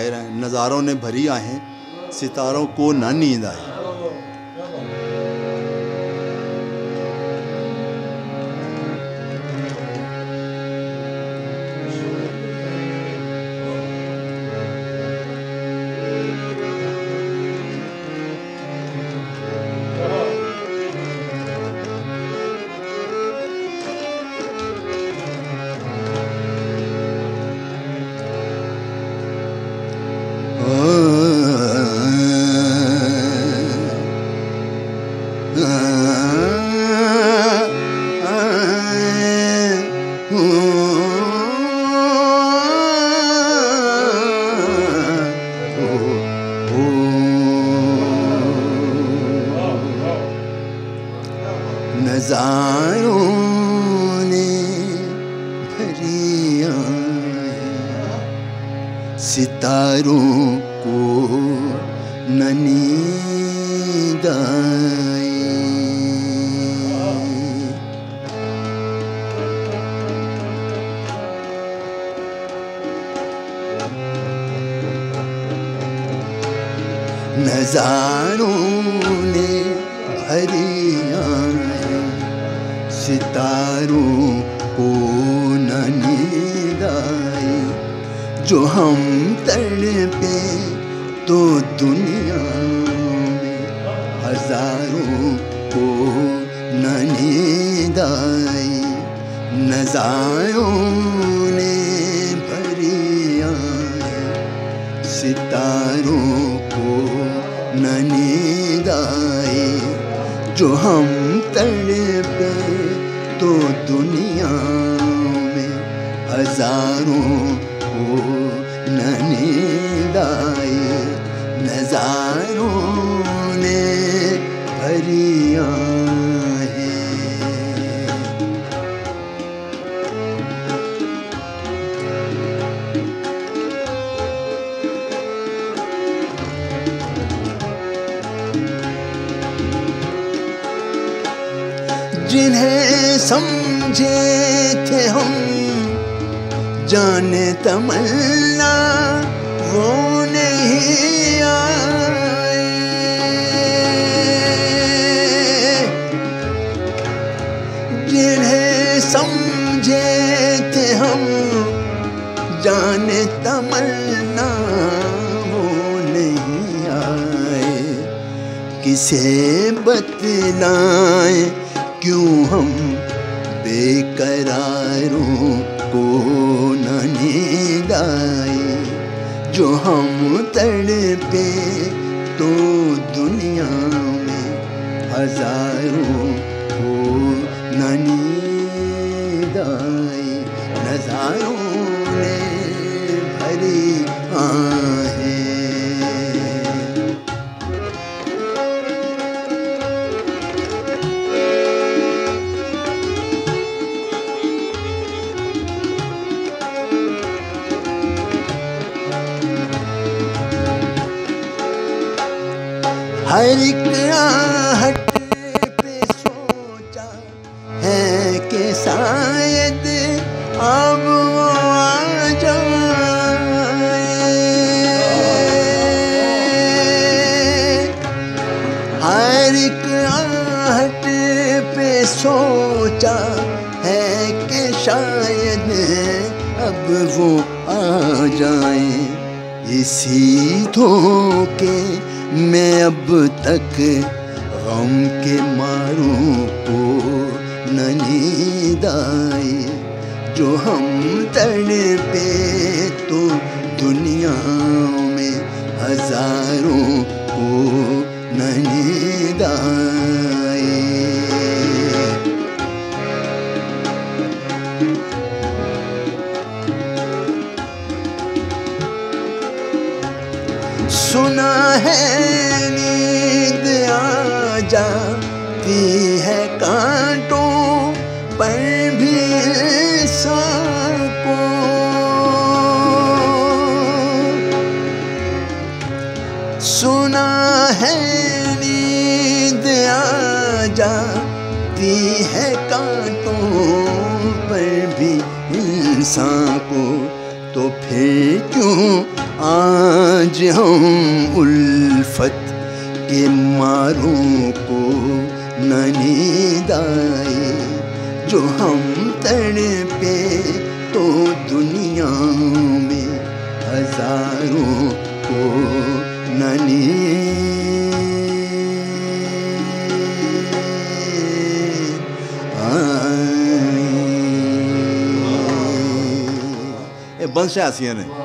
नज़ारों ने भरी आहें सितारों को ना नींद आई नजारों ने भरी सितारों को ननीद नजारों ने भरी सितारों को ननीदाए जो हम पे तो दुनिया में हज़ारों को ननीदाए नजारों ने भरी सितारों को ननीदाए जो हम पे तो दुनिया में हज़ारों को ननीदाए नजारों ने भरिया जिन्हें समझे थे हम, जाने तमन्ना वो नहीं आए। जिन्हें समझे थे हम, जाने तमन्ना वो नहीं आए। किसे बतलाएँ, क्यों हम बेकरारों को ननीदाए जो हम तड़पे तो दुनिया में हज़ारों को ननीदाए नजारों ने हर एक आहट पे सोचा है कि शायद अब वो आ जाए। हर एक आहट पे सोचा है कि शायद अब वो आ जाए। इसी धोखे मैं अब तक गम के मारू को ननीदाए जो हम पे तो दुनिया में हज़ारों को सुना है नींद आ जाती है कांटों पर भी को सुना है नींद आ जाती है कांटों पर भी इंसान को तो फिर क्यों आज हम उल्फत के मारों को ननीदाए जो हम तड़पे तो दुनिया में हज़ारों को ननी आए। ए बंश है ने